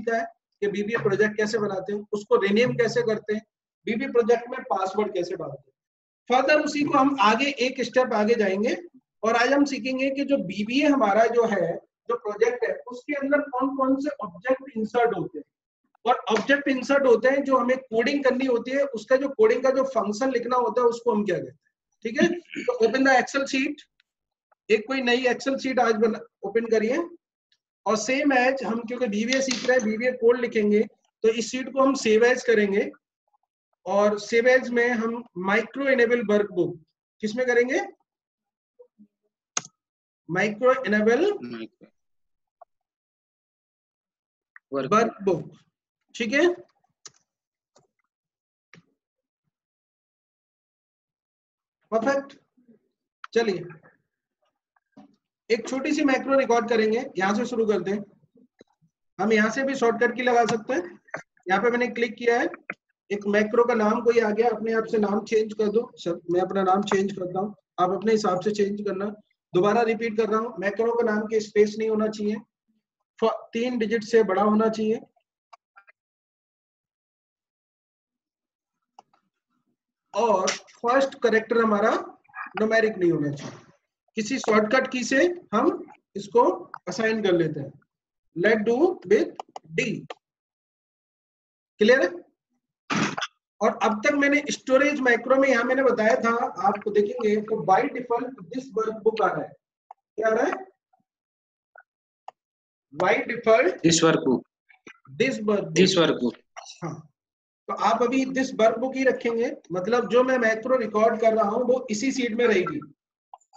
सीखा है कि बीबीए प्रोजेक्ट कैसे बनाते हैं, उसको रिनेम कैसे करते हैं, बीबी प्रोजेक्ट में पासवर्ड कैसे डालते हैं। फर्दर उसी को हम आगे एक स्टेप आगे जाएँगे और आज हम सीखेंगे कि जो बीबीए हमारा जो है, जो प्रोजेक्ट है, उसके अंदर कौन कौन से ऑब्जेक्ट इंसर्ट होते हैं। और ऑब्जेक्ट इंसर्ट होते हैं जो हमें कोडिंग करनी होती है, उसका जो कोडिंग का जो फ़ंक्शन लिखना होता है, उसको हम क्या कहते हैं, ठीक है? तो ओपन द एक्सेल शीट एक कोई नई एक्सेल शीट आज ओपन करिए। और सेम एज हम क्योंकि बीवीए सीख रहे हैं बीबीए कोड लिखेंगे तो इस सीट को हम सेव एज करेंगे और सेव एज में हम माइक्रो एनेबल वर्क बुक किसमें करेंगे? माइक्रो एनेबल वर्क बुक ठीक है? परफेक्ट चलिए। एक छोटी सी मैक्रो रिकॉर्ड करेंगे, यहाँ से शुरू करते हैं। हम यहाँ से भी शॉर्टकट की लगा सकते हैं। यहाँ पे मैंने क्लिक किया है। एक मैक्रो का नाम कोई आ गया, अपने आप से नाम चेंज कर दो। सर, मैं अपना नाम चेंज करता हूँ। आप अपने हिसाब से चेंज करना। दोबारा रिपीट कर रहा हूँ। मैक्रो का नाम के स्पेस नहीं होना चाहिए। तीन डिजिट से बड़ा होना चाहिए। और फ़र्स्ट करेक्टर हमारा नोमेरिक नहीं होना चाहिए। किसी शॉर्टकट की से हम इसको असाइन कर लेते हैं। Let do with the clear है? और अब तक मैंने स्टोरेज माइक्रो में यहाँ मैंने बताया था आपको देखेंगे तो by default this work book आ रहा है। क्या आ रहा है? By default this workbook this work this workbook हाँ। तो आप अभी दिस वर्क बुक ही रखेंगे मतलब जो मैं मैक्रो रिकॉर्ड कर रहा हूँ वो इसी सीट में रहेगी।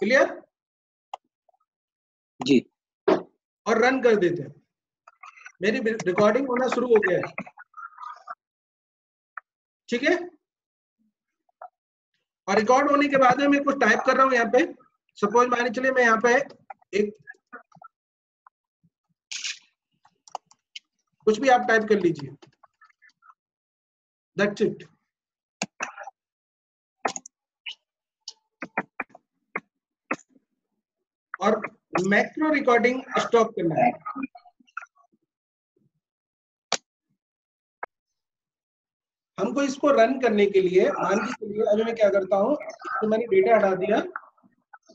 क्लियर जी। और रन कर देते हैं। मेरी रिकॉर्डिंग होना शुरू हो गया है। ठीक है? और रिकॉर्ड होने के बाद में मैं कुछ टाइप कर रहा हूँ यहाँ पे। सपोज़ मान चलिए मैं यहाँ पे एक कुछ भी आप टाइप कर लीजिए। दैट्स इट और मैक्रो रिकॉर्डिंग स्टॉप करना है हमको इसको रन करने के लिए मान के चलिए अभी मैं क्या करता हूँ तो मैंने डेटा हटा दिया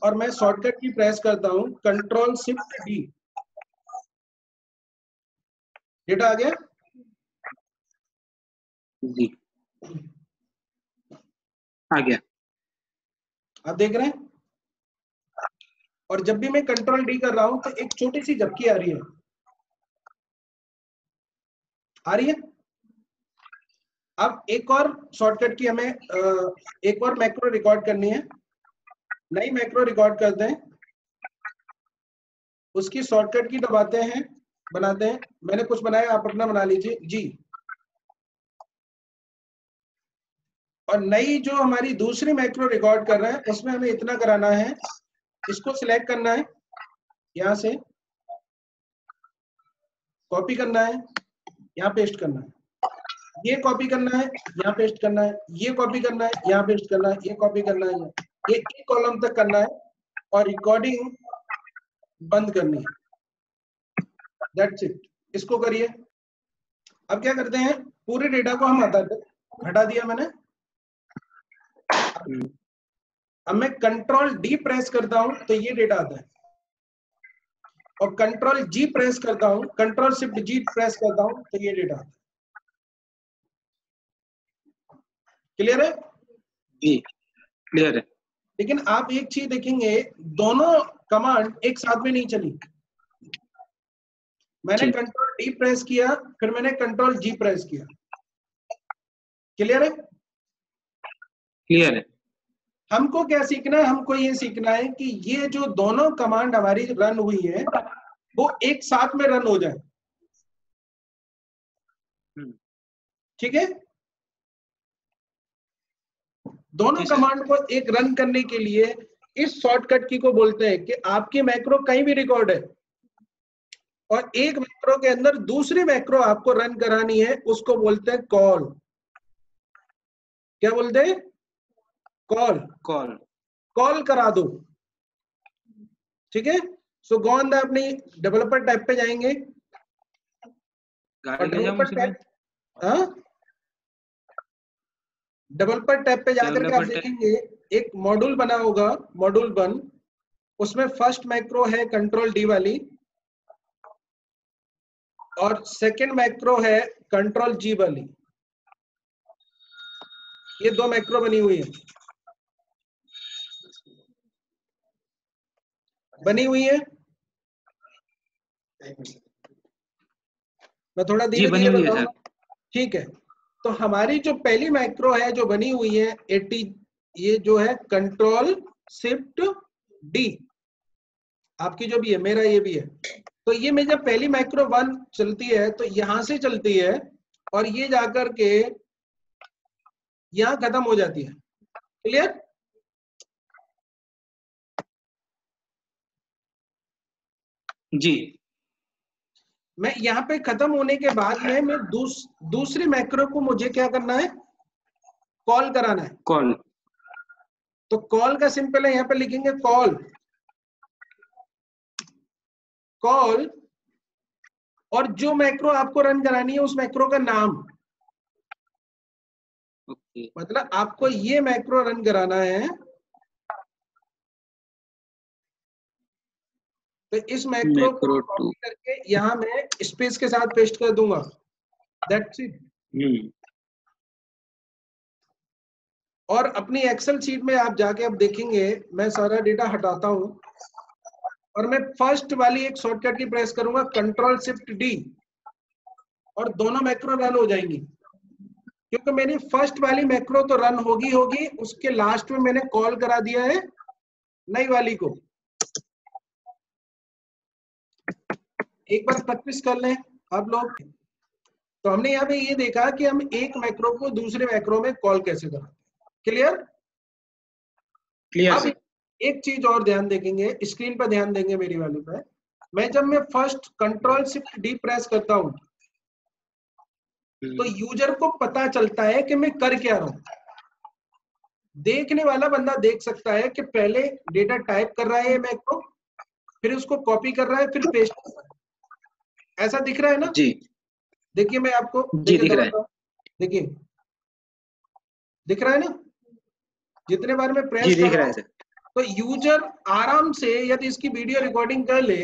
और मैं शॉर्टकट की प्रेस करता हूँ कंट्रोल शिफ्ट डी डेटा आ गया? जी। आ गया। आप देख रहे हैं? और जब भी मैं कंट्रोल डी कर रहा हूँ तो एक छोटी सी झपकी आ रही है। आ रही है? अब एक और शॉर्टकट की हमें एक और मैक्रो रिकॉर्ड करनी है। नई मैक्रो रिकॉर्ड करते हैं। उसकी शॉर्टकट की दबाते हैं, बनाते हैं। मैंने कुछ बनाया, आप अपना बना लीजिए। जी। और नई जो हमारी दूसरी मैक्रो रिकॉर्ड कर रहे हैं, उसमें हमें इतना कराना है इसको सिलेक्ट करना है? यहाँ से कॉपी करना है, यहाँ पेस्ट करना है। ये कॉपी करना है, यहाँ पेस्ट करना है। ये कॉपी करना है, यहाँ पेस्ट करना है। ये कॉपी करना है ये एक कॉलम तक करना है और रिकॉर्डिंग बंद करनी है। दैट्स इट इसको करिए? अब क्या करते हैं? पूरे डेटा को हम हटा हटा दिया मैंने। अब मैं कंट्रोल डी प्रेस करता हूँ तो ये डेटा आता है। और कंट्रोल जी प्रेस करता हूँ कंट्रोल शिफ्ट जी प्रेस करता हूँ तो ये डेटा आता है। क्लियर है? जी क्लियर है। लेकिन आप एक चीज़ देखेंगे दोनों कमांड एक साथ में नहीं चली। मैंने कंट्रोल डी प्रेस किया फिर मैंने कंट्रोल जी प्रेस किया। क्लियर है? क्लियर है। हमको क्या सीखना है? हमको ये सीखना है कि ये जो दोनों कमांड हमारी रन हुई है वो एक साथ में रन हो जाए। ठीक है? दोनों कमांड को एक रन करने के लिए इस शॉर्टकट की को बोलते हैं कि आपकी मैक्रो कहीं भी रिकॉर्ड है और एक मैक्रो के अंदर दूसरी मैक्रो आपको रन करानी है उसको बोलते हैं कॉल क्या बोलते हैं? कॉल कॉल कॉल करा दो। ठीक है? सो गो ऑन द अपनी डेवलपर टाइप पे जाएँगे। डेवलपर टैब हाँ? डेवलपर टैब पे जाकर के आप देखेंगे एक मॉड्यूल बना होगा मॉड्यूल वन उसमें फ़र्स्ट मैक्रो है कंट्रोल डी वाली। और सेकंड मैक्रो है कंट्रोल जी वाली। ये दो मैक्रो बनी हुई है। बनी हुई है? मैं थोड़ा जी धीरे बनी धीरे हुई है ठीक है। तो हमारी जो पहली मैक्रो है जो बनी हुई है एटी ये जो है कंट्रोल शिफ्ट डी आपकी जो भी है मेरा ये भी है। तो ये में जब पहली माइक्रो वन चलती है तो यहाँ से चलती है और ये जाकर के यहाँ खत्म हो जाती है। क्लियर जी। मैं यहाँ पे खत्म होने के बाद में मैं दूस, दूसरी मैक्रो को मुझे क्या करना है? कॉल कराना है। कॉल तो कॉल का सिंपल है यहाँ पे लिखेंगे कॉल कॉल और जो मैक्रो आपको रन करानी है उस मैक्रो का नाम। ओके मतलब आपको ये मैक्रो रन कराना है। तो इस मैक्रो को कॉपी करके यहाँ मैं स्पेस के साथ पेस्ट कर दूँगा। दैट्स इट हम्म और अपनी एक्सेल शीट में आप जाके अब देखेंगे मैं सारा डेटा हटाता हूँ। और मैं फ़र्स्ट वाली एक शॉर्टकट की प्रेस करूँगा कंट्रोल शिफ्ट डी और दोनों मैक्रो रन हो जाएँगी। क्योंकि मेरी फ़र्स्ट वाली मैक्रो तो रन होगी होगी उसके लास्ट में मैंने कॉल करा दिया है नई वाली को। एक बार प्रैक्टिस कर लें आप लोग। तो हमने यहाँ पे ये देखा कि हम एक मैक्रो को दूसरे मैक्रो में कॉल कैसे कराते क्लियर क्लियर अब एक चीज़ और ध्यान देखेंगे स्क्रीन पर ध्यान देंगे मेरी वाली पे। मैं जब मैं first control shift D press करता हूँ तो यूज़र को पता चलता है कि मैं कर क्या रहा हूँ। देखने वाला बंदा देख सकता है कि पहले डेटा टाइप कर रहा है मैक्रो फिर उसको कॉपी कर रहा है फिर पेस्ट कर रहा है। ऐसा दिख रहा है ना? जी। देखिए मैं आपको जी, दिख रहा है। देखिए। दिख रहा है ना? जितने बार मैं प्रेस दिख रहा है तो यूज़र आराम से यदि इसकी वीडियो रिकॉर्डिंग कर ले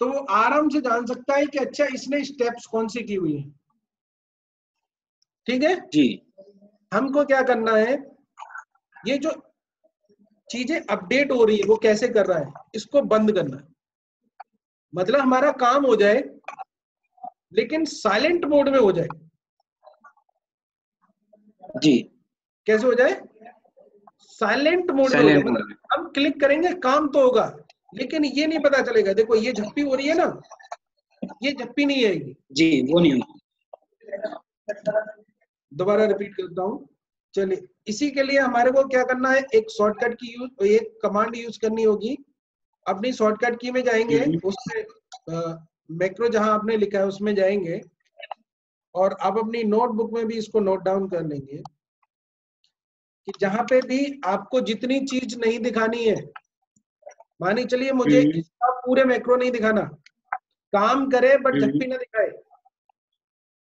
तो वो आराम से जान सकता है कि अच्छा इसने स्टेप्स कौन सी की हुई है। ठीक है? जी। हमको क्या करना है? ये जो चीज़ें अपडेट हो रही है वो कैसे कर रहा है? इसको बंद करना है। मतलब हमारा काम हो जाए लेकिन साइलेंट मोड में हो जाए। जी। कैसे हो जाए? साइलेंट मोड में मतलब हम क्लिक करेंगे काम तो होगा लेकिन ये नहीं पता चलेगा। देखो ये झप्पी हो रही है ना ये झप्पी नहीं आएगी। जी वो नहीं होगा। दोबारा रिपीट करता हूँ। चलिए इसी के लिए हमारे को क्या करना है? एक शॉर्टकट की यूज़ एक कमांड यूज़ करनी होगी। अपनी शॉर्टकट की में जाएँगे उससे मैक्रो जहाँ आपने लिखा है उसमें जाएँगे और आप अपनी नोटबुक में भी इसको नोट डाउन कर लेंगे कि जहाँ पे भी आपको जितनी चीज़ नहीं दिखानी है मानी चलिए मुझे हम्म। इसका पूरे मैक्रो नहीं दिखाना काम करे बट हम्म। झप्पी ना दिखाए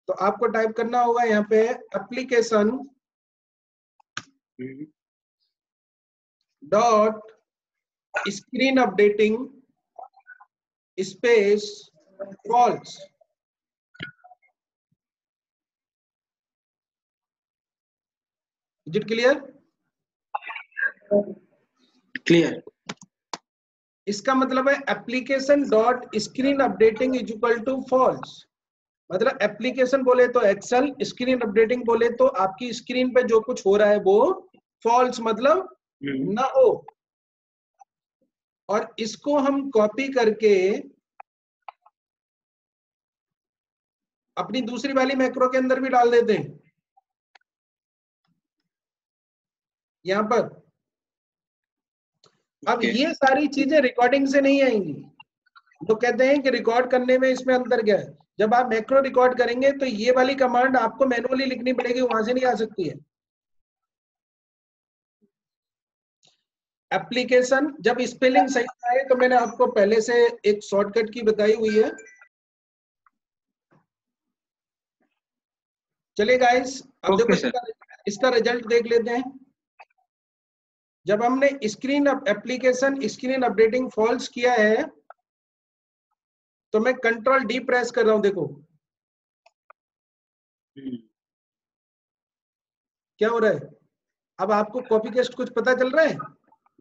तो आपको टाइप करना होगा यहाँ पे application hmm, dot screen updating space false is it clear clear इसका मतलब है application dot screen updating is equal to false मतलब एप्लीकेशन बोले तो एक्सेल स्क्रीन अपडेटिंग बोले तो आपकी स्क्रीन पे जो कुछ हो रहा है वो फॉल्स मतलब हम्म, ना हो। और इसको हम कॉपी करके अपनी दूसरी वाली मैक्रो के अंदर भी डाल देते हैं। यहाँ पर। अब Okay. ये सारी चीज़ें रिकॉर्डिंग से नहीं आएँगी। तो कहते हैं कि रिकॉर्ड करने में इसमें अंतर क्या है? जब आप मैक्रो रिकॉर्ड करेंगे तो ये वाली कमांड आपको मैनुअली लिखनी पड़ेगी वहाँ से नहीं आ सकती है। एप्लीकेशन जब स्पेलिंग सही आए तो मैंने आपको पहले से एक शॉर्टकट की बताई हुई है। चलिए गाइस अब Okay, देखो इसका, इसका रिज़ल्ट देख लेते हैं। जब हमने screen application screen updating false किया है तो मैं कंट्रोल डी प्रेस कर रहा हूँ देखो। हम्म, क्या हो रहा है? अब आपको कॉपी पेस्ट कुछ पता चल रहा है?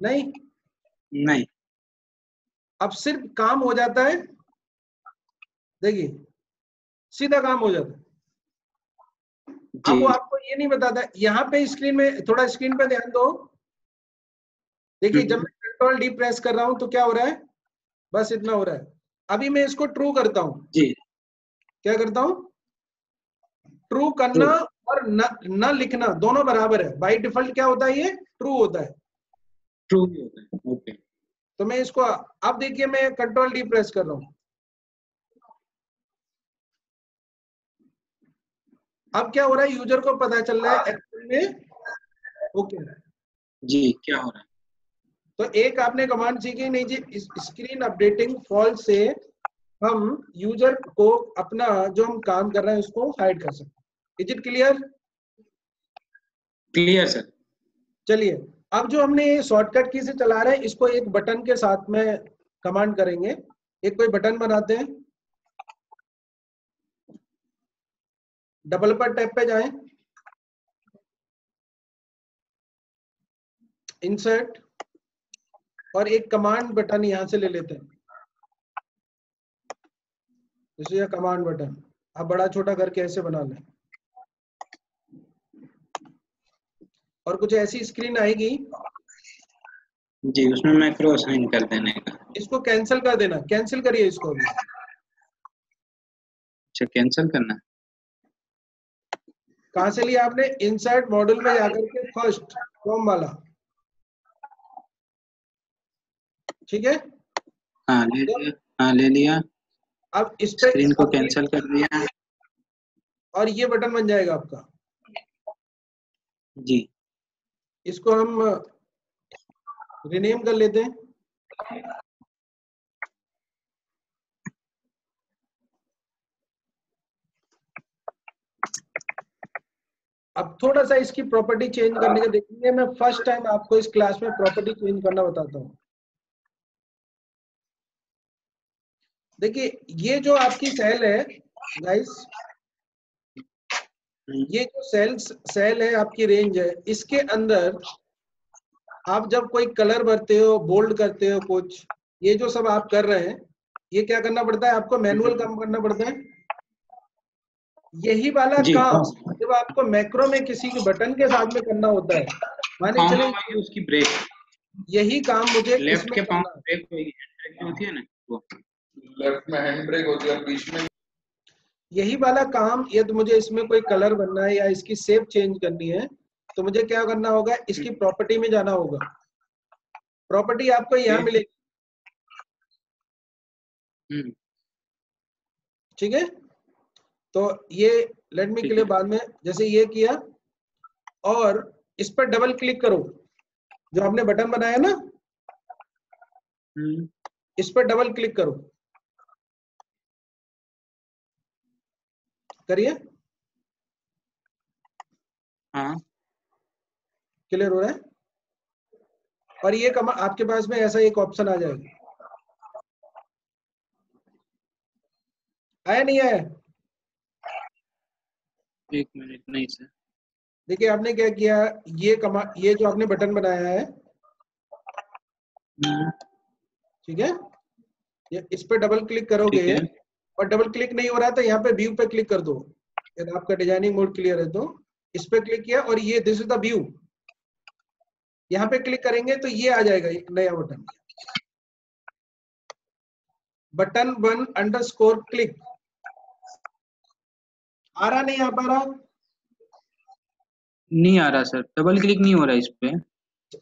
नहीं? नहीं। अब सिर्फ़ काम हो जाता है। देखिए सीधा काम हो जाता है। अब वो आपको ये नहीं बताता यहाँ पे स्क्रीन में थोड़ा स्क्रीन पे ध्यान दो। देखिए जब। मैं कंट्रोल डी प्रेस कर रहा हूँ तो क्या हो रहा है? बस इतना हो रहा है। अभी मैं इसको ट्रू करता हूँ। जी। क्या करता हूँ? ट्रू करना और न, न लिखना दोनों बराबर है। बाई डिफ़ॉल्ट क्या होता है ये? ट्रू होता है। ट्रू भी होता है। ओके तो मैं इसको अब देखिए मैं कंट्रोल डी प्रेस कर रहा हूँ। अब क्या हो रहा है? यूज़र को पता चल रहा है एक्चुअल में। ओके जी क्या हो रहा है? तो एक आपने कमांड सीखी नहीं जी स्क्रीन अपडेटिंग फॉल्ट से हम यूज़र को अपना जो हम काम कर रहे हैं उसको हाइड कर सकते is it clear clear sir चलिए। अब जो हमने शॉर्टकट की से चला रहे हैं, इसको एक बटन के साथ में कमांड करेंगे। एक कोई बटन बनाते हैं। डबल पर टैप पे जाएँ। इंसर्ट और एक कमांड बटन यहाँ से ले लेते हैं। जैसे कमांड बटन आप बड़ा छोटा करके ऐसे बना लें? और कुछ ऐसी स्क्रीन आएगी? जी उसमें मैक्रो असाइन कर देने का। इसको कैंसिल कर देना। कैंसिल करिए इसको अभी। अच्छा कैंसिल करना? कहाँ से लिया आपने? इंसर्ट मॉड्यूल में जाकर के फ़र्स्ट फॉर्म वाला। ठीक है? हाँ ले लिया। हाँ ले लिया। अब इस पे स्क्रीन को कैंसिल कर दिया। और ये बटन बन जाएगा आपका। जी। इसको हम रिनेम कर लेते हैं। अब थोड़ा सा इसकी प्रॉपर्टी चेंज करने का देखेंगे मैं फ़र्स्ट टाइम आपको इस क्लास में प्रॉपर्टी चेंज करना बताता हूँ। देखिए, ये जो आपकी सेल है गाइस ये जो सेल्स सेल है आपकी रेंज है इसके अंदर आप जब कोई कलर भरते हो बोल्ड करते हो कुछ ये जो सब आप कर रहे हैं ये क्या करना पड़ता है? आपको मैनुअल काम करना पड़ता है? यही वाला काम हाँ। जब आपको मैक्रो में किसी के बटन के साथ में करना होता है माने पाँव चले उसकी ब्रेक यही काम मुझे लेफ़्ट के है। ब्रेक होती है ना? लेफ़्ट में हैंड ब्रेक होती है बीच में यही वाला काम यदि मुझे इसमें कोई कलर बनना है या इसकी सेप चेंज करनी है तो मुझे क्या करना होगा? इसकी प्रॉपर्टी में जाना होगा। प्रॉपर्टी आपको यहाँ मिलेगी। हम्म, ठीक है? तो ये लेट मी के लिए बाद में जैसे ये किया और इस पर डबल क्लिक करो। जो आपने बटन बनाया ना हम्म, इस पर डबल क्लिक करो। करिए। हाँ। क्लियर हो रहा है? और ये कमा आपके पास में ऐसा एक ऑप्शन आ जाएगा। आया नहीं आया? एक मिनट नहीं सर देखिए आपने क्या किया ये कमा ये जो आपने बटन बनाया है हम्म, ठीक है? ये इस पे डबल क्लिक करोगे है। और डबल क्लिक नहीं हो रहा तो यहाँ पे व्यू पे क्लिक कर दो। यदि आपका डिज़ाइनिंग मोड क्लियर है तो इस पे क्लिक किया और ये दिस इज़ द व्यू यहाँ पे क्लिक करेंगे तो ये आ जाएगा एक नया button button one underscore click आ रहा नहीं आ पा रहा? नहीं आ रहा सर डबल क्लिक नहीं हो रहा इस पे।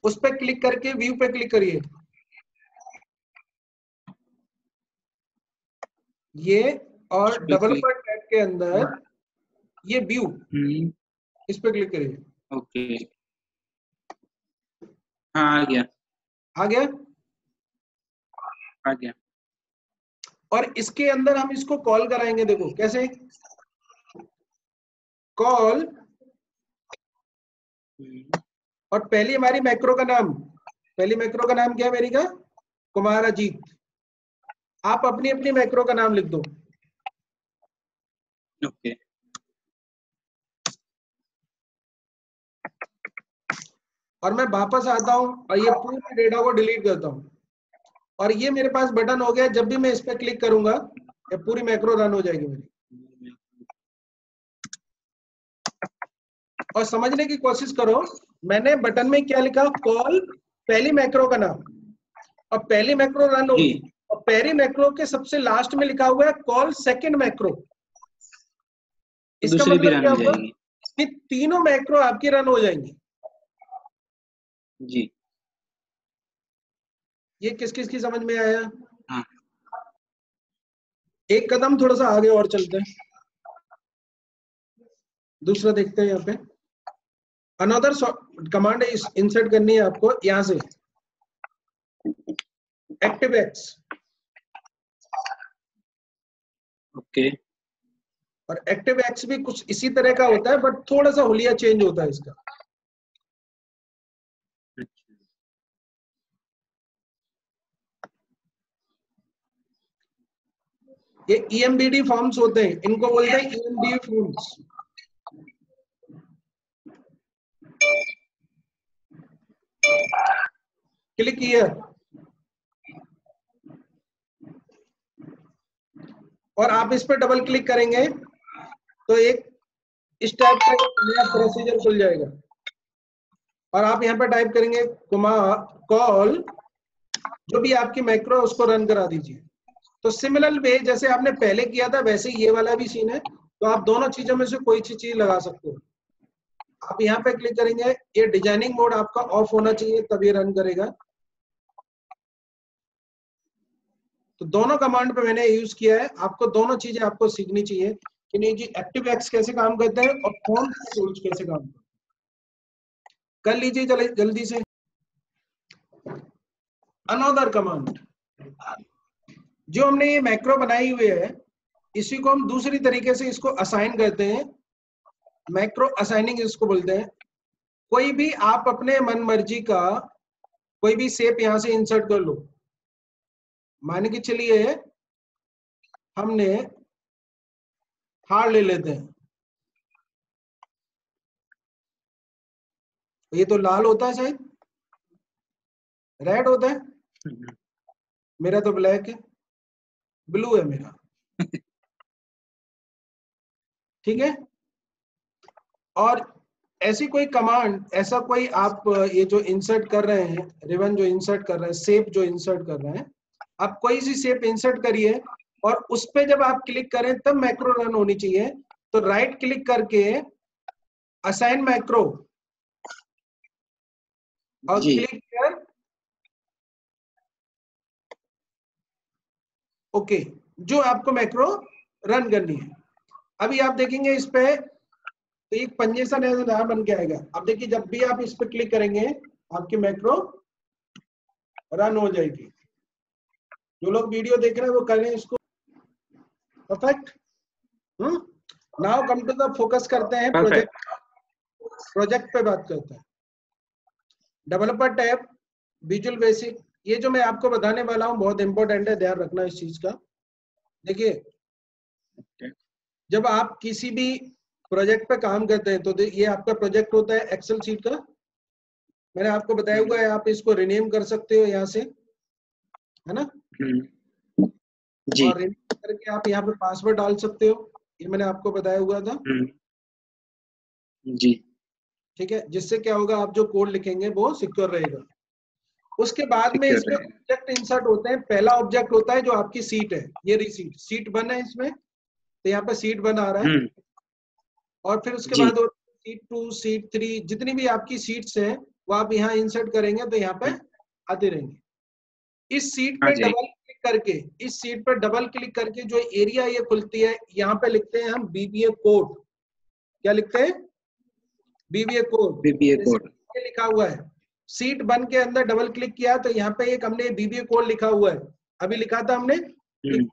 उस पे क्लिक करके व्यू पे क्लिक करिए। ये और उस पे डबल click- पर टैब के अंदर ये व्यू हम्म, इस पे क्लिक करिए। ओके हाँ आ गया। आ गया? आ गया। और इसके अंदर हम इसको कॉल कराएँगे देखो कैसे? कॉल और पहली हमारी मैक्रो का नाम। पहली मैक्रो का नाम क्या है मेरी का? कुमार अजीत आप अपनी अपनी मैक्रो का नाम लिख दो। ओके और मैं वापस आता हूँ और ये पूरे डेटा को डिलीट करता हूँ। और ये मेरे पास बटन हो गया जब भी मैं इस पर क्लिक करूँगा ये पूरी मैक्रो रन हो जाएगी मेरी। और समझने की कोशिश करो मैंने बटन में क्या लिखा? कॉल पहली मैक्रो का नाम। और पहली मैक्रो रन होगी। और पहली मैक्रो के सबसे लास्ट में लिखा हुआ है कॉल सेकेंड मैक्रो। इसका मतलब क्या हुआ? कि तीनों मैक्रो आपकी रन हो जाएँगी। जी। ये किस किस की समझ में आया? हाँ। एक कदम थोड़ा सा आगे और चलते हैं। दूसरा देखते हैं यहाँ पे। अनदर कमांड इंसर्ट करनी है आपको यहाँ से। Active X okay. और एक्टिव एक्स भी कुछ इसी तरह का होता है बट थोड़ा सा होलिया चेंज होता है इसका। ये ईएमबीडी फॉर्म्स होते हैं, इनको बोलते हैं ईएमबी फॉर्म्स क्लिक हियर और आप इस पर डबल क्लिक करेंगे तो एक इस टाइप का नया प्रोसीजर खुल जाएगा। और आप यहाँ पर टाइप करेंगे कुमार कॉल जो भी आपकी मैक्रो उसको रन करा दीजिए। तो सिमिलर वे जैसे आपने पहले किया था, वैसे ये वाला भी सीन है। तो आप दोनों चीज़ों में से कोई चीज़ लगा सकते हो। आप यहाँ पे क्लिक करेंगे, ये डिज़ाइनिंग मोड आपका ऑफ़ होना चाहिए, तब ये रन करेगा। तो दोनों कमांड पे मैंने यूज़ किया है। आपको दोनों चीज़ें आपको सीखनी चाहिए कि नहीं जी एक्टिव एक्स कैसे काम करते हैं और कौन से टूल्स कैसे काम करते कर लीजिए जल्दी से। अनोदर कमांड जो हमने ये मैक्रो बनाई हुई है, इसी को हम दूसरी तरीके से इसको असाइन करते हैं। मैक्रो असाइनिंग इसको बोलते हैं। कोई भी आप अपने मन मर्ज़ी का कोई भी सेप यहाँ से इंसर्ट कर लो। मान के चलिए, हमने हार ले लेते हैं। ये तो लाल होता है शायद। रेड होता है? मेरा तो ब्लैक है। ब्लू है मेरा। ठीक है? और ऐसी कोई कमांड ऐसा कोई आप ये जो इंसर्ट कर रहे हैं रिबन जो इंसर्ट कर रहे हैं सेप जो इंसर्ट कर रहे हैं आप कोई सी शेप इंसर्ट करिए और उस पर जब आप क्लिक करें तब मैक्रो रन होनी चाहिए। तो राइट क्लिक करके असाइन मैक्रो और क्लिक कर ओके जो आपको मैक्रो रन करनी है। अभी आप देखेंगे इस पे तो एक पंजे सा नया नया बन के आएगा। अब देखिए जब भी आप इस पे क्लिक करेंगे आपकी मैक्रो रन हो जाएगी। जो लोग वीडियो देख रहे हैं वो करें इसको। Perfect now come to the focus करते हैं प्रोजेक्ट प्रोजेक्ट पे बात करते हैं। डेवलपर टैब विजुअल बेसिक ये जो मैं आपको बताने वाला हूँ बहुत इंपॉर्टेंट है ध्यान रखना इस चीज़ का। देखिए Okay. जब आप किसी भी प्रोजेक्ट पे काम करते हैं तो ये आपका प्रोजेक्ट होता है एक्सेल शीट का। मैंने आपको बताया हुआ है आप इसको रिनेम कर सकते हो यहाँ से है ना? जी। और करके आप यहाँ पे पासवर्ड डाल सकते हो ये मैंने आपको बताया हुआ था। हम्म, जी। ठीक है जिससे क्या होगा आप जो कोड लिखेंगे वो सिक्योर रहेगा। उसके बाद में इसमें ऑब्जेक्ट इंसर्ट होते हैं। पहला ऑब्जेक्ट होता है जो आपकी सीट है ये रिसीट सीट वन है इसमें तो यहाँ पे सीट वन आ रहा है। हम्म, और फिर उसके बाद सीट टू सीट थ्री जितनी भी आपकी सीट्स हैं वो आप यहाँ इंसर्ट करेंगे तो यहाँ पे आते रहेंगे। इस सीट पे हाँ डबल क्लिक करके इस सीट पर डबल क्लिक करके जो एरिया ये खुलती है यहाँ पे लिखते हैं हम बीबीए कोड क्या लिखते हैं? बीबीए कोड बीबीए कोड लिखा हुआ है। सीट वन के अंदर डबल क्लिक किया तो यहाँ पे एक हमने बीबीए कोड लिखा हुआ है। अभी लिखा था हमने? हम्म,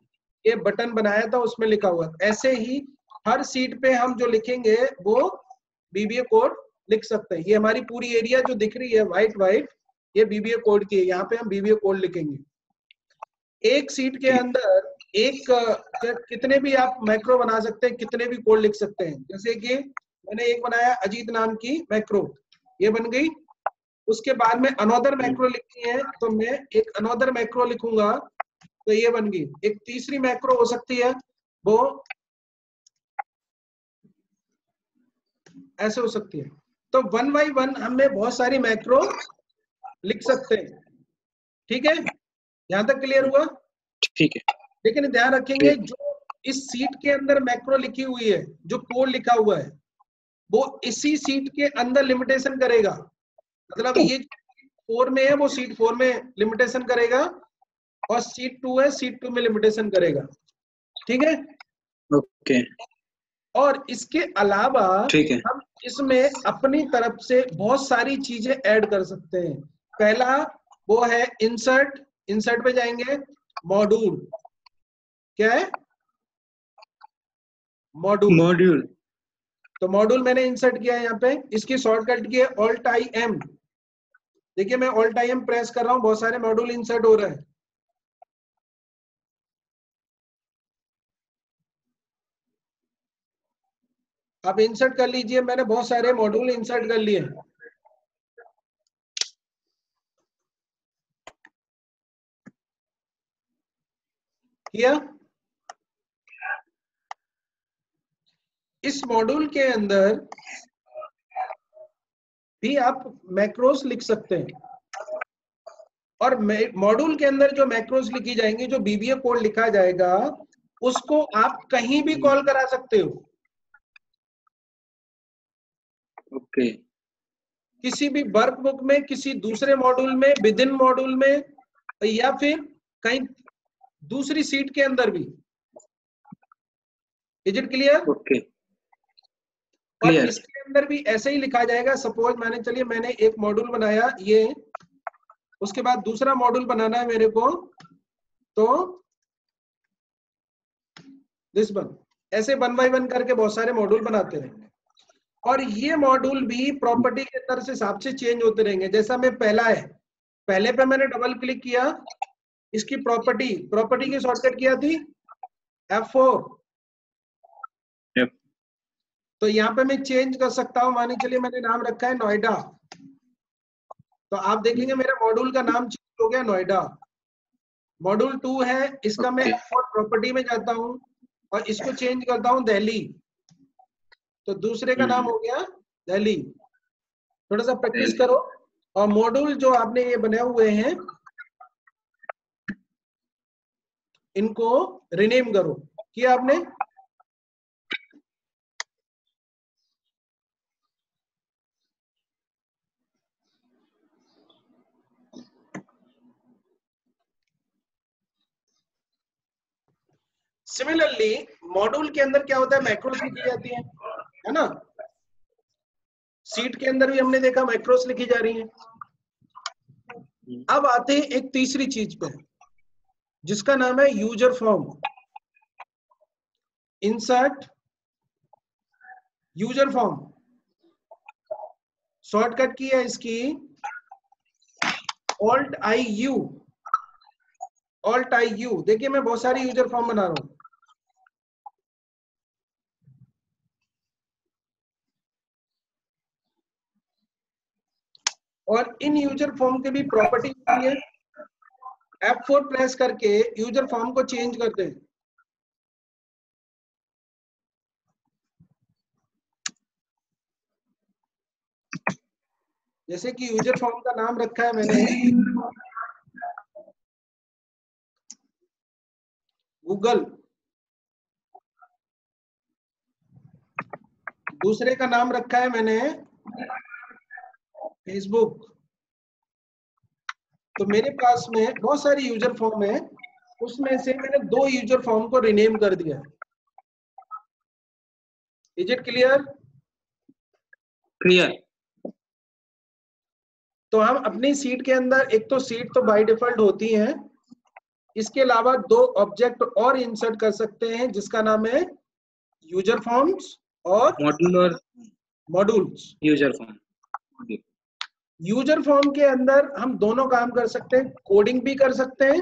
ये बटन बनाया था उसमें लिखा हुआ है। ऐसे ही हर सीट पे हम जो लिखेंगे वो बीबीए कोड लिख सकते हैं। ये हमारी पूरी एरिया जो दिख रही है व्हाइट व्हाइट ये बीबीए कोड की है, यहाँ पे हम बीबीए कोड लिखेंगे। एक सीट के अंदर एक कितने भी आप मैक्रो बना सकते हैं, कितने भी कोड लिख सकते हैं। जैसे कि मैंने एक बनाया अजीत नाम की मैक्रो ये बन गई। उसके बाद में अनोदर मैक्रो लिखनी है तो मैं एक अनोदर मैक्रो लिखूँगा तो ये बन गई। एक तीसरी मैक्रो हो सकती है, वो ऐसे हो सकती है। तो वन बाई वन हमने बहुत सारी मैक्रो लिख सकते हैं। ठीक है? यहाँ तक क्लियर हुआ? ठीक है। लेकिन ध्यान रखेंगे जो इस सीट के अंदर मैक्रो लिखी हुई है जो कोड लिखा हुआ है वो इसी सीट के अंदर लिमिटेशन करेगा। मतलब ये फोर में है वो सीट फोर में लिमिटेशन करेगा और सीट टू है सीट टू में लिमिटेशन करेगा। ठीक है? ओके और इसके अलावा ठीक है। हम इसमें अपनी तरफ़ से बहुत सारी चीज़ें ऐड कर सकते हैं। पहला वो है इंसर्ट इंसर्ट पे जाएँगे मॉड्यूल क्या है? मॉड्यूल मॉड्यूल तो मॉड्यूल मैंने इंसर्ट किया है यहाँ पे इसकी शॉर्टकट की है ऑल्ट आई एम देखिए मैं ऑल्ट आई एम प्रेस कर रहा हूँ बहुत सारे मॉड्यूल इंसर्ट हो रहे हैं। आप इंसर्ट कर लीजिए मैंने बहुत सारे मॉड्यूल इंसर्ट कर लिए किया? इस मॉड्यूल के अंदर भी आप मैक्रोस लिख सकते हैं। और मॉड्यूल के अंदर जो मैक्रोस लिखी जाएँगी जो बीबीए कोड लिखा जाएगा उसको आप कहीं भी कॉल करा सकते हो। ओके किसी भी वर्क बुक में किसी दूसरे मॉड्यूल में विद इन मॉड्यूल में या फिर कहीं दूसरी सीट के अंदर भी। इज़ इट क्लियर ओके और इसके अंदर भी ऐसे ही लिखा जाएगा सपोज़ मैंने चलिए मैंने एक मॉड्यूल बनाया ये। उसके बाद दूसरा मॉड्यूल बनाना है मेरे को तो दिस वन ऐसे वन बाई वन करके बहुत सारे मॉड्यूल बनाते रहेंगे। और ये मॉड्यूल भी प्रॉपर्टी के अंदर से हिसाब से चेंज होते रहेंगे। जैसा मैं पहला है पहले पे मैंने डबल क्लिक किया इसकी प्रॉपर्टी प्रॉपर्टी की शॉर्टकट किया थी F4 Yep. तो यहाँ पे मैं चेंज कर सकता हूँ माने चलिए मैंने नाम रखा है नोएडा तो आप देखेंगे मेरे मॉड्यूल का नाम चेंज हो गया नोएडा मॉड्यूल टू है इसका okay. मैं. प्रॉपर्टी में जाता हूँ और इसको चेंज करता हूँ दिल्ली तो दूसरे का हम्म। नाम हो गया दिल्ली थोड़ा सा प्रैक्टिस करो और मॉड्यूल जो आपने ये बने हुए हैं इनको रिनेम करो। किया आपने? सिमिलरली मॉड्यूल के अंदर क्या होता है? मैक्रोस लिखी जाती है है ना? सीट के अंदर भी हमने देखा मैक्रोस लिखी जा रही है। अब आते हैं एक तीसरी चीज़ पे जिसका नाम है user form. Insert user form. Shortcut की है इसकी। Alt I U Alt I U देखिए मैं बहुत सारी यूज़र फॉर्म बना रहा हूँ। और इन यूज़र फॉर्म के भी प्रॉपर्टी है। F4 प्रेस करके यूज़र फॉर्म को चेंज करते हैं। जैसे कि यूज़र फॉर्म का नाम रखा है मैंने। गूगल दूसरे का नाम रखा है मैंने। फेसबुक तो मेरे पास में बहुत सारी यूज़र फॉर्म है। उसमें से मैंने दो यूज़र फॉर्म को रिनेम कर दिया इज़ इट क्लियर क्लियर तो हम अपनी सीट के अंदर एक तो सीट तो बाय डिफ़ॉल्ट होती है। इसके अलावा दो ऑब्जेक्ट और इंसर्ट कर सकते हैं जिसका नाम है यूज़र फॉर्म्स और मॉड्यूल और modules user form user form के अंदर हम दोनों काम कर सकते हैं कोडिंग भी कर सकते हैं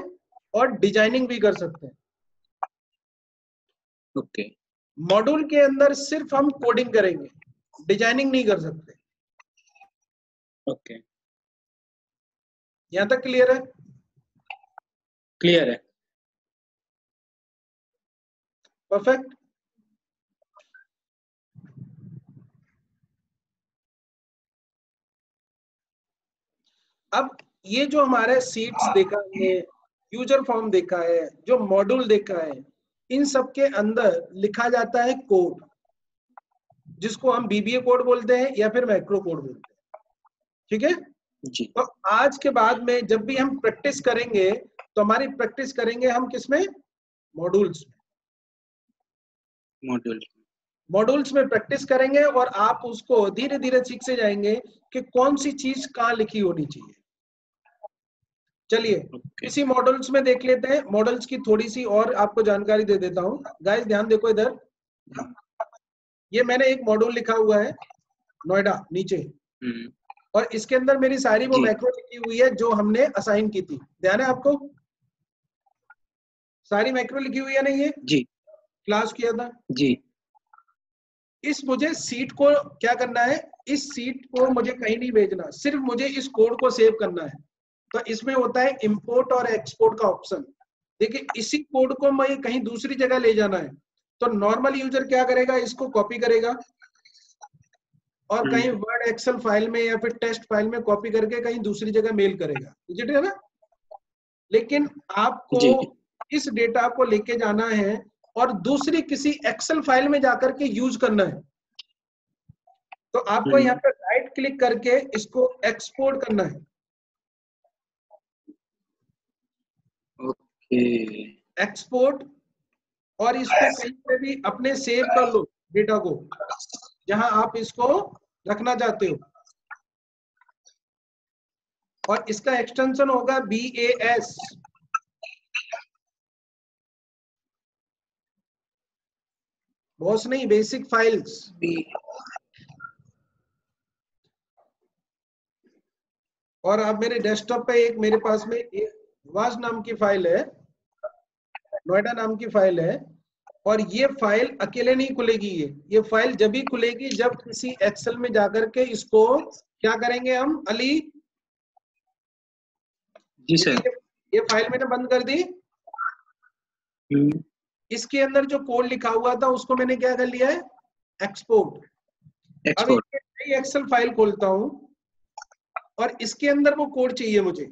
और डिज़ाइनिंग भी कर सकते हैं। ओके मॉड्यूल के अंदर सिर्फ़ हम कोडिंग करेंगे डिज़ाइनिंग नहीं कर सकते। ओके यहाँ तक क्लियर है? क्लियर है। परफेक्ट अब ये जो हमारे सीट्स देखा है यूज़र फॉर्म देखा है जो मॉड्यूल देखा है इन सब के अंदर लिखा जाता है कोड जिसको हम बीबीए कोड बोलते हैं या फिर मैक्रो कोड बोलते हैं। ठीक है? जी। तो आज के बाद में जब भी हम प्रैक्टिस करेंगे तो हमारी प्रैक्टिस करेंगे हम किसमें? मॉड्यूल्स में। मॉड्यूल मॉड्यूल्स में प्रैक्टिस करेंगे और आप उसको धीरे धीरे सीख से जाएँगे कि कौन सी चीज़ कहाँ लिखी होनी चाहिए। चलिए इसी मॉडल्स में देख लेते हैं। मॉडल्स की थोड़ी सी और आपको जानकारी दे देता हूँ। गाइस ध्यान देखो इधर। ये मैंने एक मॉड्यूल लिखा हुआ है नोएडा नीचे। हम्म। और इसके अंदर मेरी सारी वो। मैक्रो लिखी हुई है जो हमने असाइन की थी। ध्यान है आपको? सारी मैक्रो लिखी हुई है ना ये? जी। क्लास किया था। जी। इस मुझे सीट को क्या करना है? इस सीट को मुझे कहीं नहीं भेजना। सिर्फ़ मुझे इस कोड को सेव करना है। तो इसमें होता है इंपोर्ट और एक्सपोर्ट का ऑप्शन देखिए इसी कोड को मैं कहीं दूसरी जगह ले जाना है। तो नॉर्मल यूज़र क्या करेगा? इसको कॉपी करेगा और हम्म। कहीं वर्ड एक्सेल फ़ाइल में या फिर टेस्ट फ़ाइल में कॉपी करके कहीं दूसरी जगह मेल करेगा। ठीक है ना लेकिन आपको इस डेटा को लेके जाना है और दूसरी किसी एक्सेल फ़ाइल में जाकर के यूज़ करना है। तो आपको हम्म। यहाँ पे राइट क्लिक करके इसको एक्सपोर्ट करना है। ओके। एक्सपोर्ट और इसको कहीं पे भी अपने सेव कर लो डेटा को जहाँ आप इसको रखना चाहते हो। और इसका एक्सटेंशन होगा बी ए एस बॉस नहीं बेसिक फाइल्स बी और अब मेरे डेस्कटॉप पे एक मेरे पास में एक वाज नाम की फ़ाइल है नोएडा नाम की फ़ाइल है और ये फ़ाइल अकेले नहीं खुलेगी ये। ये फ़ाइल जब भी खुलेगी जब किसी एक्सेल में जाकर के इसको क्या करेंगे हम? अली? जी सर। ये, फ़ाइल मैंने बंद कर दी। हम्म। इसके अंदर जो कोड लिखा हुआ था उसको मैंने क्या कर लिया है? एक्सपोर्ट अब एक्सेल फ़ाइल खोलता हूँ और इसके अंदर वो कोड चाहिए मुझे।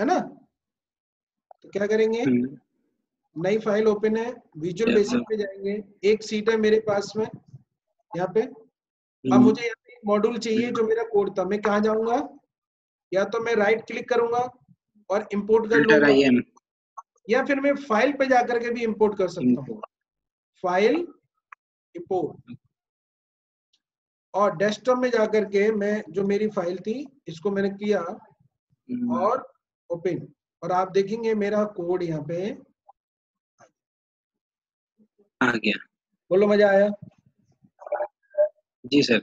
है ना? तो क्या करेंगे? हम्म। नई फ़ाइल ओपन है विजुअल बेसिक पे जाएँगे। एक सीट है मेरे पास में यहाँ पे। अब हम्म, मुझे यहाँ पे मॉड्यूल चाहिए जो मेरा कोड था। मैं कहाँ जाऊँगा? या तो मैं राइट क्लिक करूँगा और इंपोर्ट कर लूँगा। या फिर मैं फ़ाइल पे जाकर के भी इंपोर्ट कर सकता हूँ। फ़ाइल इंपोर्ट और डेस्कटॉप में जाकर के मैं जो मेरी फ़ाइल थी इसको मैंने किया और ओपन। और आप देखेंगे मेरा कोड यहाँ पे आ गया। बोलो मज़ा आया? जी सर।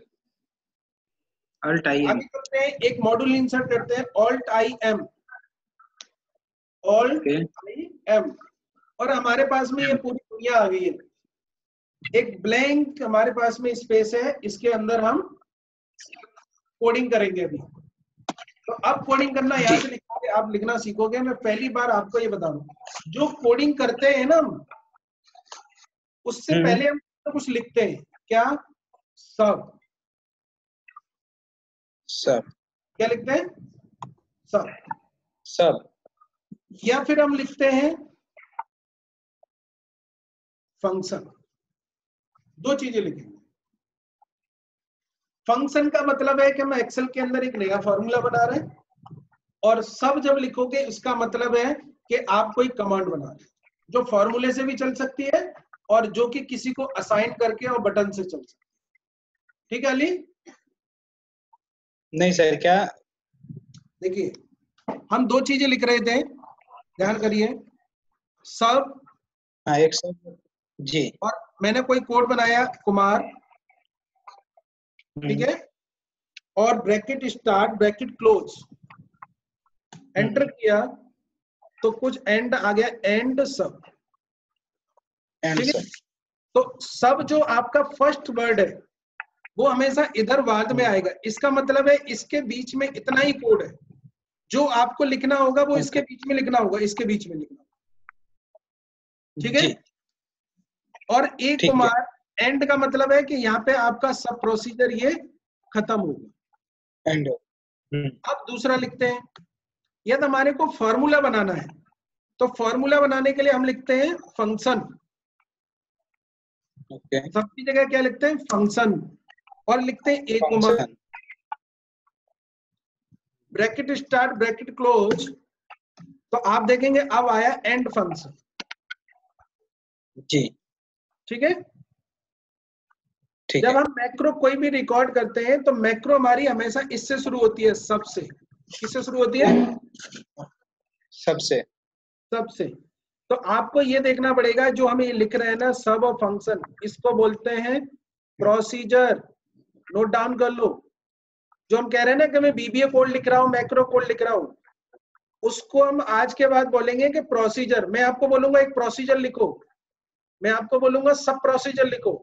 अल्ट आई एम करते हैं एक मॉड्यूल इंसर्ट करते हैं alt I M alt I M और हमारे पास में ये पूरी दुनिया आ गई है। एक ब्लैंक हमारे पास में स्पेस है इसके अंदर हम कोडिंग करेंगे अभी। तो अब कोडिंग करना यहाँ से आप लिखना सीखोगे मैं पहली बार आपको ये बता दूँ। जो कोडिंग करते हैं ना उससे हम्म। पहले हम तो कुछ लिखते हैं। क्या? सब। सब। क्या लिखते हैं? सब। सब। या फिर हम लिखते हैं फ़ंक्शन दो चीज़ें लिखेंगे। फ़ंक्शन का मतलब है कि हम एक्सेल के अंदर एक नया फॉर्मूला बना रहे हैं। और सब जब लिखोगे इसका मतलब है कि आप कोई कमांड बना रहे जो फॉर्मूले से भी चल सकती है और जो कि किसी को असाइन करके और बटन से चल सकती है। ठीक है अली? नहीं सर क्या? देखिए हम दो चीज़ें लिख रहे थे ध्यान करिए। सब हाँ एक सब जी। और मैंने कोई कोड बनाया कुमार। ठीक है? और bracket start bracket close enter किया तो कुछ एंड आ गया एंड सब ठीक है तो सब जो आपका फ़र्स्ट वर्ड है वो हमेशा इधर बाद में आएगा। इसका मतलब है इसके बीच में इतना ही कोड है। जो आपको लिखना होगा वो इसके बीच में लिखना होगा इसके बीच में लिखना होगा। ठीक है? और एक कुमार एंड का मतलब है कि यहाँ पे आपका सब प्रोसीजर ये खत्म होगा। एंड अब दूसरा लिखते हैं। यदि हमारे को फॉर्मूला बनाना है। तो फॉर्मूला बनाने के लिए हम लिखते हैं फ़ंक्शन ओके सबकी जगह क्या लिखते हैं? फ़ंक्शन और लिखते हैं एक function bracket start bracket close तो आप देखेंगे अब आया एंड फ़ंक्शन जी। ठीक है? ठीक जब है। हम मैक्रो कोई भी रिकॉर्ड करते हैं तो मैक्रो हमारी हमेशा इससे शुरू होती है सबसे। किससे शुरू होती है? सबसे। सबसे। तो आपको ये देखना पड़ेगा जो हम ये लिख रहे हैं ना सब और फ़ंक्शन इसको बोलते हैं प्रोसीजर नोट डाउन कर लो। जो हम कह रहे हैं ना कि मैं बीबीए कोड लिख रहा हूँ मैक्रो कोड लिख रहा हूँ उसको हम आज के बाद बोलेंगे कि प्रोसीजर मैं आपको बोलूँगा एक प्रोसीजर लिखो। मैं आपको बोलूँगा सब प्रोसीजर लिखो।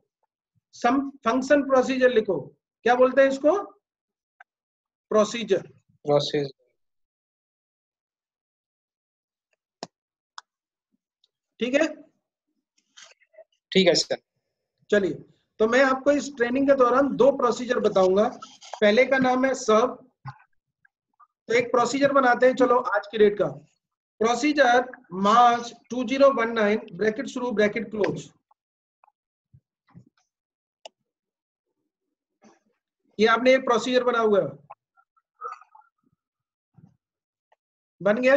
सम फ़ंक्शन प्रोसीजर लिखो। क्या बोलते हैं इसको? प्रोसीजर प्रोसेस ठीक है? ठीक है सर चलिए तो मैं आपको इस ट्रेनिंग के दौरान दो प्रोसीजर बताऊँगा। पहले का नाम है सब तो एक प्रोसीजर बनाते हैं चलो आज की डेट का। प्रोसीजर मार्च 2019 ब्रैकेट शुरू ब्रैकेट क्लोज ये आपने एक प्रोसीजर बना हुआ है। बन गया?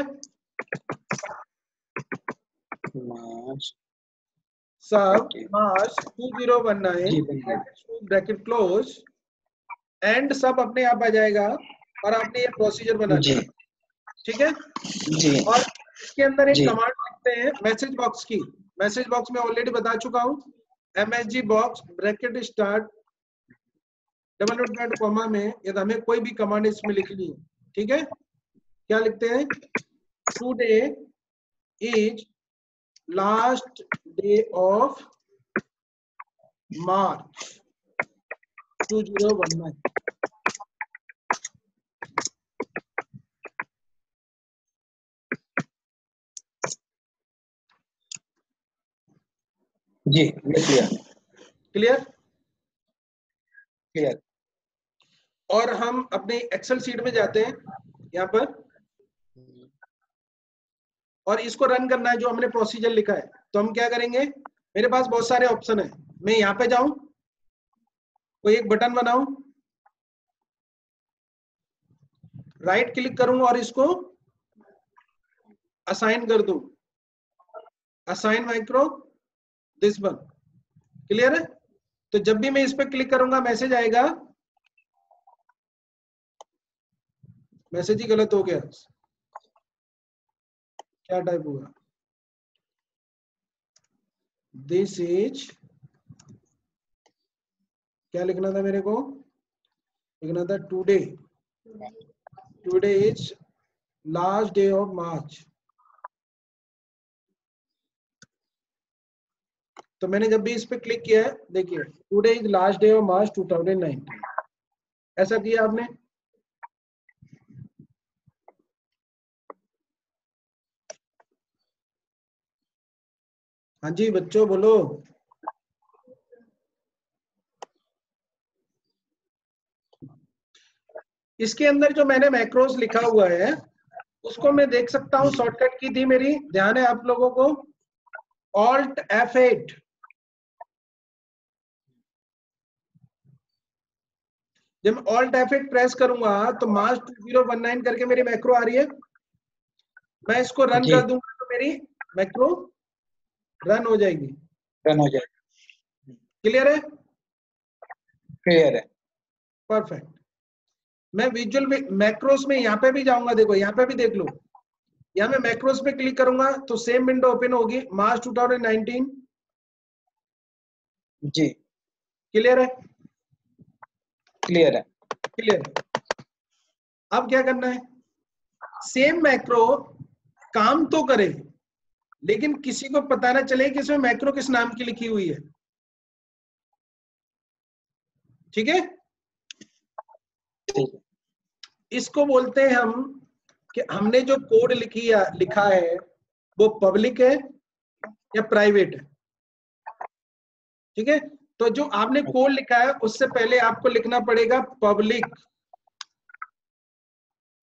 मार्च। सब मार्च 2019 जी, बन गया। ब्रैकेट क्लोज एंड सब अपने आप आ जाएगा और आपने ये प्रोसीजर बना दिया। ठीक है? जी। और इसके अंदर एक कमांड लिखते हैं मैसेज बॉक्स की। मैसेज बॉक्स में ऑलरेडी बता चुका हूँ। एम हूँ G box bracket start double point comma में यदि हमें कोई भी कमांड इसमें लिखनी है। ठीक है? क्या लिखते हैं? Today is last day of March 2019 जी लिख लिया क्लियर क्लियर और हम अपने एक्सेल सीट में जाते हैं यहाँ पर। और इसको रन करना है, जो हमने प्रोसीजर लिखा है। तो हम क्या करेंगे? मेरे पास बहुत सारे ऑप्शन है। मैं यहाँ पे जाऊँ। कोई एक बटन बनाऊ। राइट क्लिक करूँ और इसको असाइन कर दू। Assign micro this one clear है? तो जब भी मैं इस पर क्लिक करूँगा मैसेज आएगा। मैसेज ही गलत हो गया। क्या टाइप हुआ दिस इज़ क्या लिखना था मेरे को? लिखना था today today is last day of March तो मैंने जब भी इस पे क्लिक किया है, देखिए today is last day of March 2019 ऐसा किया आपने? हाँ जी बच्चों बोलो। इसके अंदर जो मैंने मैक्रोस लिखा हुआ है उसको मैं देख सकता हूँ शॉर्टकट की थी मेरी ध्यान है आप लोगों को। ऑल्ट एफ़ एट जब ऑल्ट एफ़ एट प्रेस करूँगा तो March two zero one nine करके मेरी मैक्रो आ रही है। मैं इसको रन कर दूँगा तो मेरी मैक्रो रन हो जाएगी। रन हो जाए क्लियर है? क्लियर है। परफेक्ट मैं विजुअल में मैक्रोस में यहाँ पे भी जाऊँगा देखो यहाँ पे भी देख लो। यहाँ मैं मैक्रोस पे क्लिक करूँगा तो सेम विंडो ओपन होगी। मार्च 2019 जी। क्लियर है? क्लियर है। क्लियर है अब क्या करना है? सेम मैक्रो काम तो करे। लेकिन किसी को पता ना चले कि इसमें मैक्रो किस नाम की लिखी हुई है। ठीक है? इसको बोलते हैं हम कि हमने जो कोड लिखी लिखा है वो पब्लिक है या प्राइवेट है? ठीक है? तो जो आपने कोड लिखा है उससे पहले आपको लिखना पड़ेगा पब्लिक।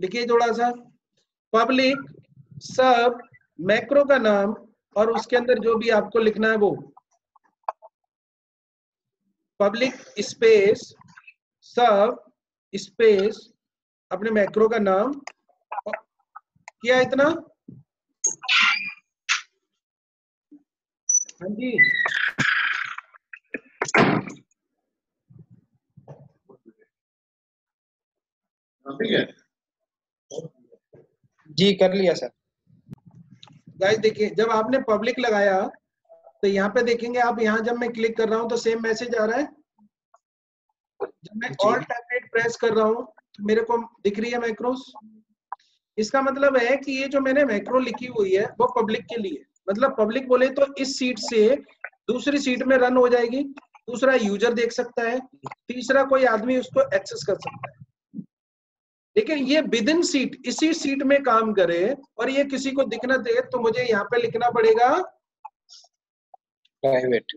लिखिए थोड़ा सा। पब्लिक सब मैक्रो का नाम और उसके अंदर जो भी आपको लिखना है वो। पब्लिक स्पेस सब स्पेस अपने मैक्रो का नाम। किया इतना? हाँ जी। ठीक है। जी कर लिया सर। गाइस देखिए जब आपने पब्लिक लगाया तो यहाँ पे देखेंगे आप यहाँ जब मैं क्लिक कर रहा हूँ तो सेम मैसेज आ रहा है। जब मैं ऑल टैब प्रेस कर रहा हूँ तो मेरे को दिख रही है मैक्रोस इसका मतलब है कि ये जो मैंने मैक्रो लिखी हुई है वो पब्लिक के लिए। मतलब पब्लिक बोले तो इस सीट से दूसरी सीट में रन हो जाएगी। दूसरा यूज़र देख सकता है। तीसरा कोई आदमी उसको एक्सेस कर सकता है। लेकिन ये विद इन सीट इसी सीट में काम करे और ये किसी को दिखना दे तो मुझे यहाँ पे लिखना पड़ेगा। प्राइवेट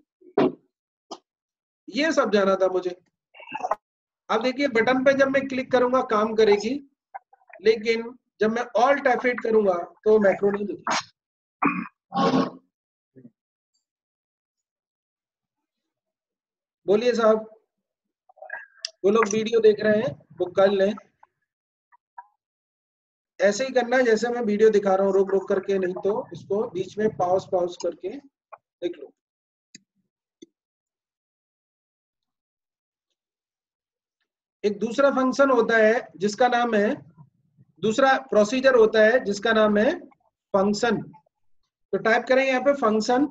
ये सब जाना था मुझे। अब देखिए बटन पे जब मैं क्लिक करूँगा काम करेगी। लेकिन जब मैं ऑल टैफेट करूँगा तो मैक्रो नहीं दिखेगा। बोलिए साहब वो लोग वीडियो देख रहे हैं वो कर लें ऐसे ही करना है, जैसे मैं वीडियो दिखा रहा हूँ, रोक रोक करके, नहीं तो इसको बीच में पॉज पॉज करके देख लो। एक दूसरा फ़ंक्शन होता है, जिसका नाम है, दूसरा प्रोसीजर होता है, जिसका नाम है फ़ंक्शन तो टाइप करेंगे यहाँ पे फ़ंक्शन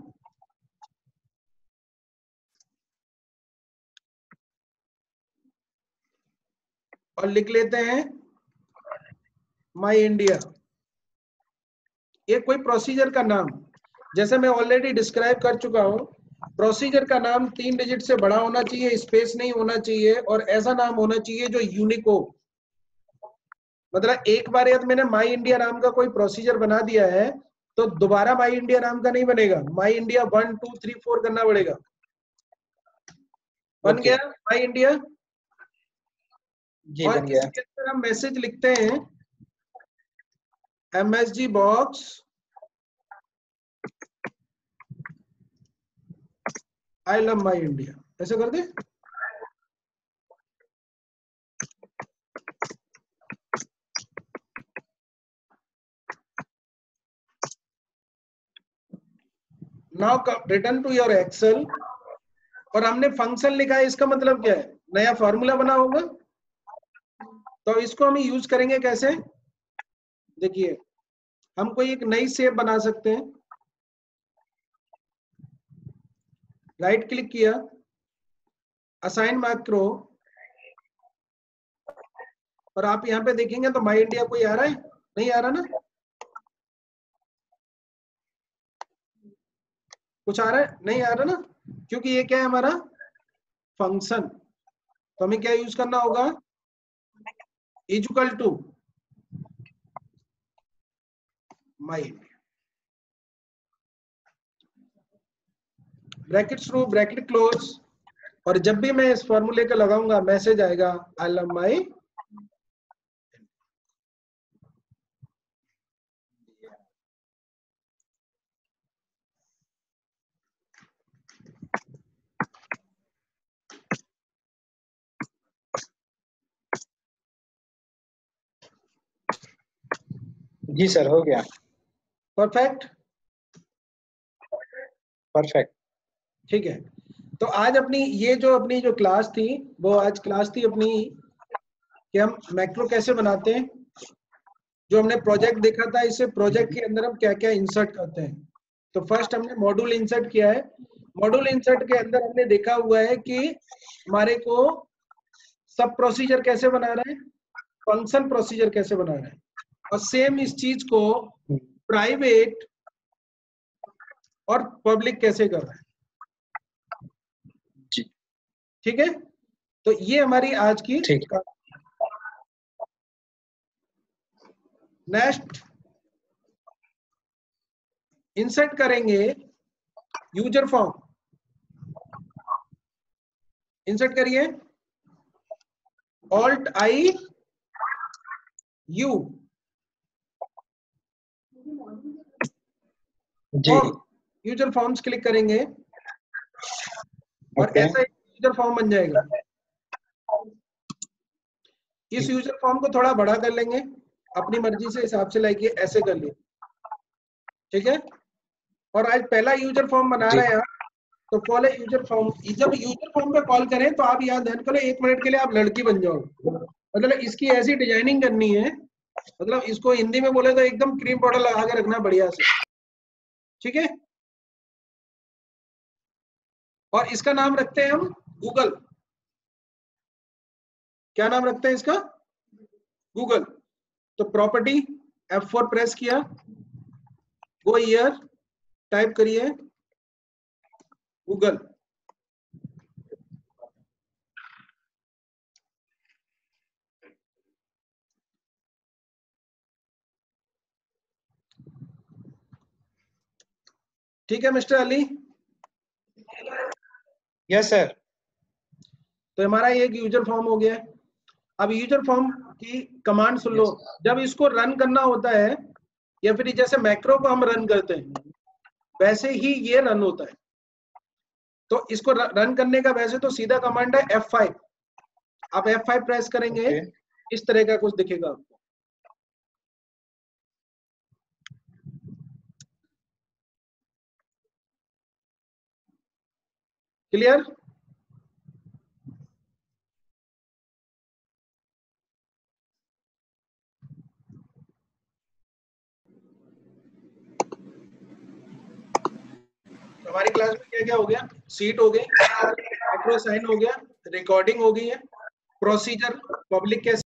और लिख लेते हैं माई इंडिया ये कोई प्रोसीजर का नाम जैसे मैं ऑलरेडी डिस्क्राइब कर चुका हूँ प्रोसीजर का नाम तीन डिजिट से बड़ा होना चाहिए स्पेस नहीं होना चाहिए और ऐसा नाम होना चाहिए जो यूनिक हो। मतलब एक बार यदि मैंने माई इंडिया नाम का कोई प्रोसीजर बना दिया है तो दोबारा माई इंडिया नाम का नहीं बनेगा। My India one two three four करना पड़ेगा। बन Okay. गया माई इंडिया जी और बन गया हम मैसेज लिखते हैं। MSG box I love my India ऐसे कर दे। Now return to your Excel और हमने फ़ंक्शन लिखा है, इसका मतलब क्या है? नया फॉर्मूला बना होगा। तो इसको हम यूज़ करेंगे कैसे? देखिए, हम कोई एक नई शेप बना सकते हैं। राइट क्लिक किया। असाइन मैक्रो और आप यहाँ पे देखेंगे तो माई इंडिया कोई आ रहा है? नहीं आ रहा ना? कुछ आ रहा है? नहीं आ रहा ना? क्योंकि ये क्या है हमारा? फ़ंक्शन तो हमें क्या यूज़ करना होगा? Equal to my bracket through bracket close और जब भी मैं इस फॉर्मूले का लगाऊँगा मैसेज आएगा आई लव माई जी सर, हो गया। परफेक्ट परफेक्ट ठीक है। तो आज अपनी ये जो अपनी जो क्लास थी वो आज क्लास थी अपनी कि हम मैक्रो कैसे बनाते हैं? जो हमने प्रोजेक्ट देखा था इसे प्रोजेक्ट के अंदर हम क्या क्या इंसर्ट करते हैं? तो फ़र्स्ट हमने मॉड्यूल इंसर्ट किया है। मॉड्यूल इंसर्ट के अंदर हमने देखा हुआ है कि हमारे को सब प्रोसीजर कैसे बना रहे हैं? फ़ंक्शन प्रोसीजर कैसे बना रहे हैं? और सेम इस चीज़ को प्राइवेट और पब्लिक कैसे कर रहे हैं? ठीक है? तो ये हमारी आज की नेक्स्ट इंसर्ट करेंगे यूज़र फॉर्म। इंसर्ट करिए। ऑल्ट आई यू जी। यूज़र फॉर्म्स क्लिक करेंगे और Okay. ऐसा यूज़र फॉर्म बन जाएगा। इस यूज़र फॉर्म को थोड़ा बड़ा कर लेंगे। अपनी मर्ज़ी से हिसाब से लाइक ऐसे कर लिए। ठीक है? और आज पहला यूज़र फॉर्म बना रहे हैं तो फॉलो यूज़र फॉर्म जब यूज़र फॉर्म पे कॉल करें तो आप याद ध्यान करो एक मिनट के लिए आप लड़की बन जाओ। मतलब इसकी ऐसी डिज़ाइनिंग करनी है। मतलब इसको हिंदी में बोले तो एकदम क्रीम पाउडर लगा के रखना बढ़िया से। ठीक है? और इसका नाम रखते हैं हम गूगल क्या नाम रखते हैं इसका? गूगल तो प्रॉपर्टी F4 प्रेस किया। गो ईयर टाइप करिए। गूगल ठीक है मिस्टर अली? यस सर तो हमारा एक यूज़र फॉर्म हो गया। अब यूज़र फॉर्म की कमांड सुन लो। Yes, जब इसको रन करना होता है या फिर जैसे मैक्रो को हम रन करते हैं वैसे ही ये रन होता है। तो इसको रन करने का वैसे तो सीधा कमांड है F5 आप F5 प्रेस करेंगे Okay. इस तरह का कुछ दिखेगा आपको क्लियर हमारी क्लास में क्या क्या हो गया? सीट हो गई साइन हो गया रिकॉर्डिंग हो गई है प्रोसीजर पब्लिक कैसे